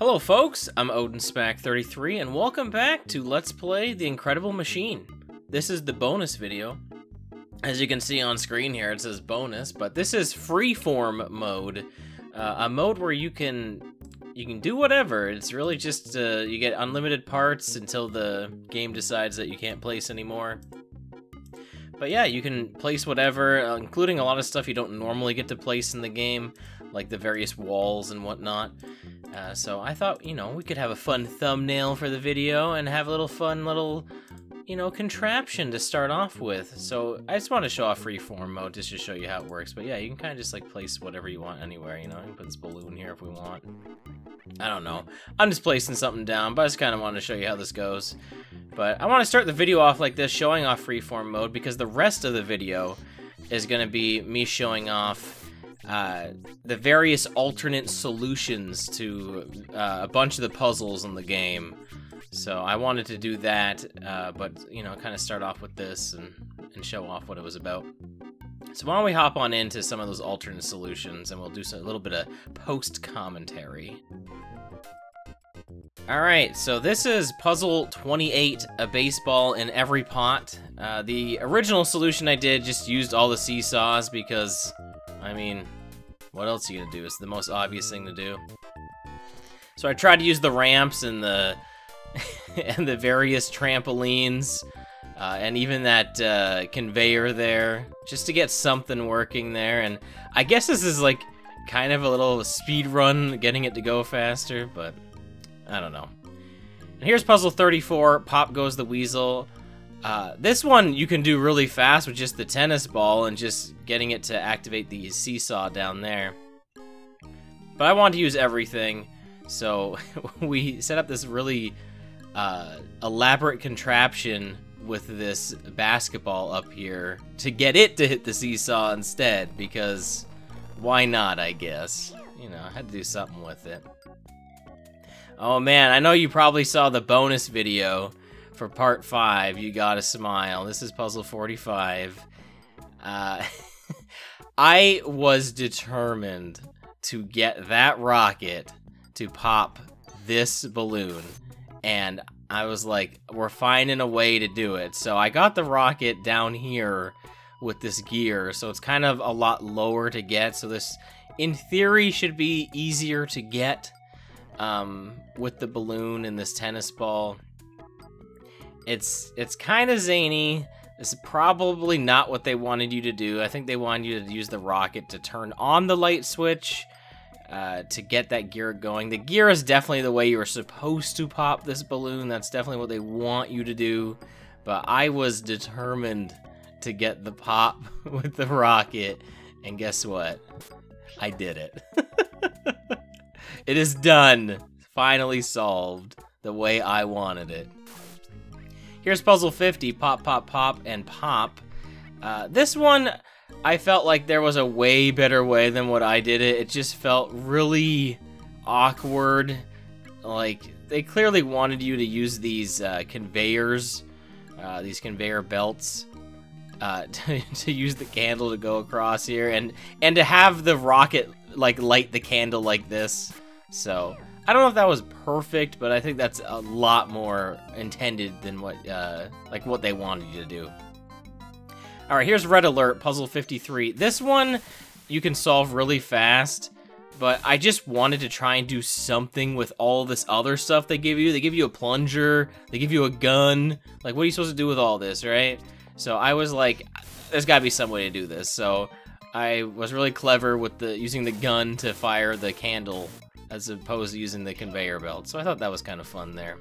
Hello folks, I'm OdinSpack33 and welcome back to Let's Play The Incredible Machine. This is the bonus video. As you can see on screen here, it says bonus, but this is freeform mode. Uh, a mode where you can you can do whatever. It's really just uh, you get unlimited parts until the game decides that you can't place anymore. But yeah, you can place whatever, uh, including a lot of stuff you don't normally get to place in the game, like the various walls and whatnot. Uh, so I thought, you know, we could have a fun thumbnail for the video and have a little fun little, you know, contraption to start off with. So I just want to show off freeform mode just to show you how it works. But yeah, you can kind of just like place whatever you want anywhere, you know. You can put this balloon here if we want. I don't know. I'm just placing something down, but I just kind of want to show you how this goes. But I want to start the video off like this, showing off freeform mode, because the rest of the video is going to be me showing off uh, the various alternate solutions to uh, a bunch of the puzzles in the game. So I wanted to do that, uh, but, you know, kind of start off with this and, and show off what it was about. So why don't we hop on into some of those alternate solutions and we'll do some, a little bit of post-commentary. Alright, so this is Puzzle 28, a baseball in every pot. Uh, the original solution I did just used all the seesaws because, I mean, what else are you gonna do? It's the most obvious thing to do. So I tried to use the ramps and the and the various trampolines uh, and even that uh, conveyor there just to get something working there. And I guess this is like kind of a little speed run getting it to go faster, but I don't know. And here's puzzle 34, Pop Goes the Weasel. Uh, this one you can do really fast with just the tennis ball and just getting it to activate the seesaw down there. But I want to use everything, so we set up this really uh, elaborate contraption with this basketball up here to get it to hit the seesaw instead, because why not, I guess. You know, I had to do something with it. Oh man, I know you probably saw the bonus video for part 5, You Gotta Smile. This is puzzle 45. Uh, I was determined to get that rocket to pop this balloon. And I was like, we're finding a way to do it. So I got the rocket down here with this gear. So it's kind of a lot lower to get. So this, in theory, should be easier to get um, with the balloon and this tennis ball. It's it's kind of zany. This is probably not what they wanted you to do. I think they wanted you to use the rocket to turn on the light switch uh, to get that gear going. The gear is definitely the way you are supposed to pop this balloon. That's definitely what they want you to do. But I was determined to get the pop with the rocket. And guess what? I did it. it is done. Finally solved the way I wanted it. Here's puzzle 50, pop, pop, pop, and pop. Uh, this one, I felt like there was a way better way than what I did it. It just felt really awkward. Like, they clearly wanted you to use these uh, conveyors, uh, these conveyor belts, uh, to, to use the candle to go across here, and, and to have the rocket, like, light the candle like this. So, I don't know if that was perfect, but I think that's a lot more intended than what, uh, like what they wanted you to do. All right, here's Red Alert, Puzzle 53. This one you can solve really fast, but I just wanted to try and do something with all this other stuff they give you. They give you a plunger, they give you a gun. Like, what are you supposed to do with all this, right? So I was like, there's gotta be some way to do this. So I was really clever with the using the gun to fire the candle as opposed to using the conveyor belt. So I thought that was kind of fun there.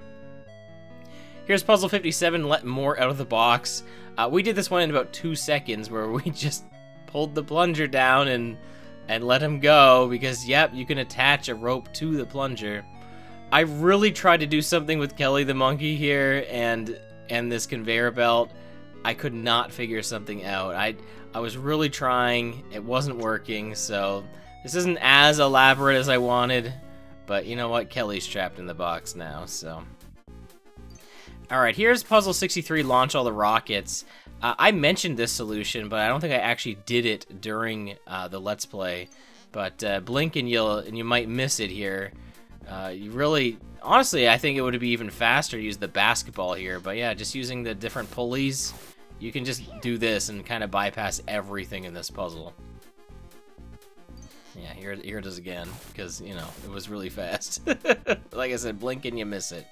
Here's puzzle 57, let more out of the box. Uh, we did this one in about two seconds where we just pulled the plunger down and and let him go because, yep, you can attach a rope to the plunger. I really tried to do something with Kelly the monkey here and and this conveyor belt. I could not figure something out. I I was really trying. It wasn't working, so this isn't as elaborate as I wanted, but you know what? Kelly's trapped in the box now, so. Alright, here's puzzle 63, launch all the rockets. Uh, I mentioned this solution, but I don't think I actually did it during uh, the Let's Play. But uh, blink and you'll and you might miss it here. Uh, you really, honestly, I think it would be even faster to use the basketball here. But yeah, just using the different pulleys, you can just do this and kind of bypass everything in this puzzle. Yeah, here, here it is again, because, you know, it was really fast. like I said, blink and you miss it.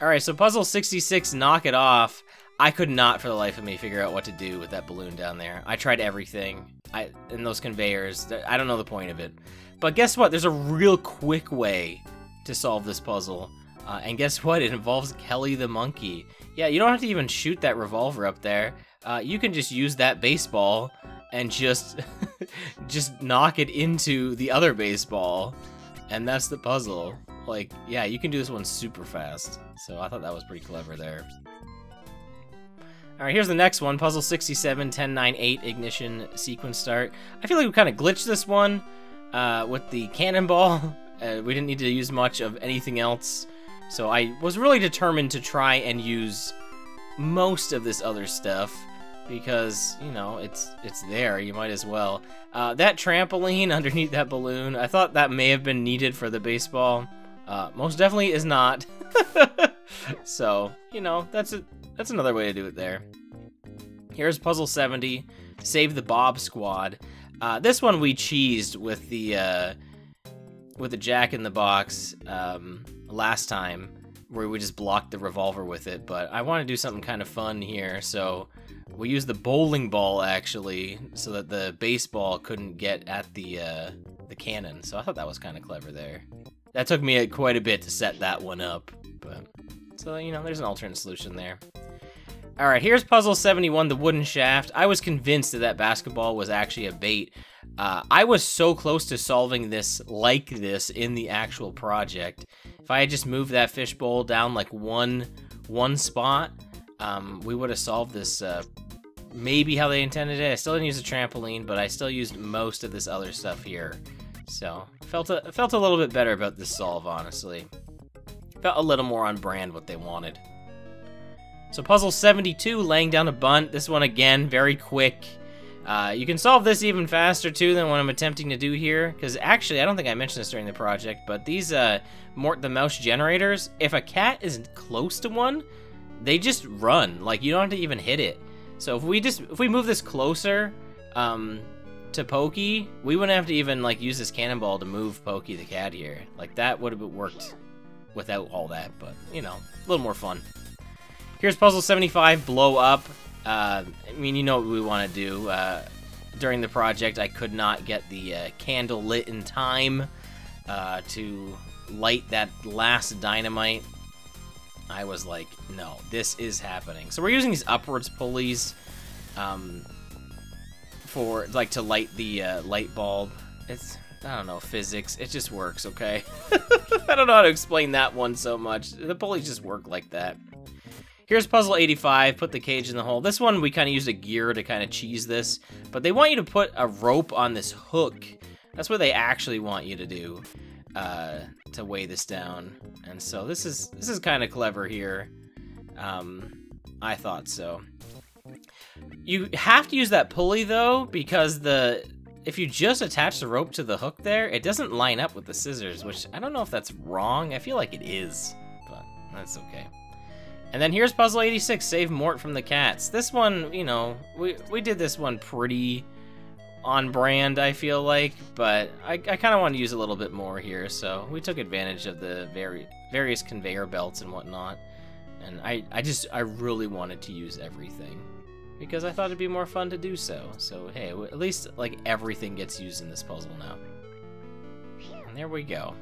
Alright, so puzzle 66, knock it off. I could not for the life of me figure out what to do with that balloon down there. I tried everything. I in those conveyors. I don't know the point of it. But guess what? There's a real quick way to solve this puzzle. Uh, and guess what? It involves Kelly the monkey. Yeah, you don't have to even shoot that revolver up there. Uh, you can just use that baseball and just just knock it into the other baseball. And that's the puzzle. Like, yeah, you can do this one super fast. So I thought that was pretty clever there. Alright, here's the next one. Puzzle 67, 10, 9, 8, ignition sequence start. I feel like we kind of glitched this one uh, with the cannonball. Uh, we didn't need to use much of anything else. So I was really determined to try and use most of this other stuff because, you know, it's it's there. You might as well. Uh, that trampoline underneath that balloon, I thought that may have been needed for the baseball. Uh, most definitely is not. so, you know, that's a, that's another way to do it there. Here's puzzle 70, Save the Bob Squad. Uh, this one we cheesed with the uh, with the Jack in the Box um, last time, where we just blocked the revolver with it. But I want to do something kind of fun here, so we used the bowling ball actually, so that the baseball couldn't get at the uh, the cannon. So I thought that was kind of clever there. That took me quite a bit to set that one up, but so you know, there's an alternate solution there. Alright, here's puzzle 71, the wooden shaft. I was convinced that that basketball was actually a bait. Uh, I was so close to solving this like this in the actual project. If I had just moved that fishbowl down like one one spot, um, we would have solved this uh, maybe how they intended it. I still didn't use a trampoline, but I still used most of this other stuff here. So, felt a, felt a little bit better about this solve, honestly. Felt a little more on brand what they wanted. So puzzle 72, laying down a bunt. This one, again, very quick. Uh, you can solve this even faster, too, than what I'm attempting to do here. Because actually, I don't think I mentioned this during the project, but these uh, Mort the Mouse generators, if a cat isn't close to one, they just run. Like, you don't have to even hit it. So if we just, if we move this closer um, to Pokey, we wouldn't have to even, like, use this cannonball to move Pokey the cat here. Like, that would have worked without all that, but, you know, a little more fun. Here's puzzle 75, blow up. Uh, I mean, you know what we want to do. Uh, during the project, I could not get the uh, candle lit in time uh, to light that last dynamite. I was like, no, this is happening. So we're using these upwards pulleys um, for, like, to light the uh, light bulb. It's, I don't know, physics. It just works, okay? I don't know how to explain that one so much. The pulleys just work like that. Here's puzzle 85, put the cage in the hole. This one, we kind of used a gear to kind of cheese this, but they want you to put a rope on this hook. That's what they actually want you to do uh, to weigh this down. And so this is this is kind of clever here. Um, I thought so. You have to use that pulley though, because the if you just attach the rope to the hook there, it doesn't line up with the scissors, which I don't know if that's wrong. I feel like it is, but that's okay. And then here's puzzle 86, save Mort from the cats. This one, you know, we, we did this one pretty on brand, I feel like, but I, I kind of want to use a little bit more here, so we took advantage of the very various conveyor belts and whatnot. And I, I just, I really wanted to use everything because I thought it'd be more fun to do so. So, hey, at least, like, everything gets used in this puzzle now. And there we go.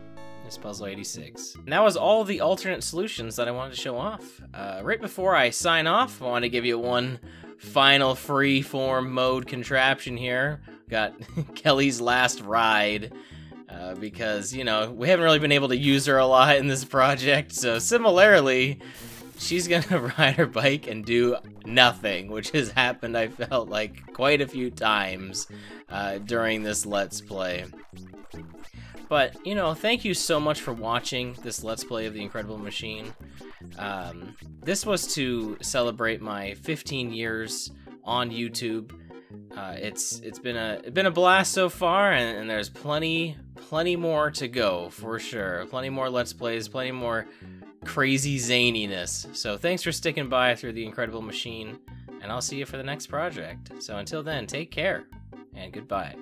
This Puzzle 86. And that was all the alternate solutions that I wanted to show off. Uh, right before I sign off, I want to give you one final free form mode contraption here. Got Kelly's last ride. Uh, because, you know, we haven't really been able to use her a lot in this project, so similarly, she's gonna ride her bike and do nothing, which has happened, I felt like, quite a few times uh, during this Let's Play. But, you know, thank you so much for watching this Let's Play of The Incredible Machine. Um, this was to celebrate my 15 years on YouTube. Uh, it's it's been a been a blast so far, and, and there's plenty plenty more to go for sure. Plenty more let's plays, plenty more crazy zaniness. So thanks for sticking by through the incredible machine, and I'll see you for the next project. So until then, take care and goodbye.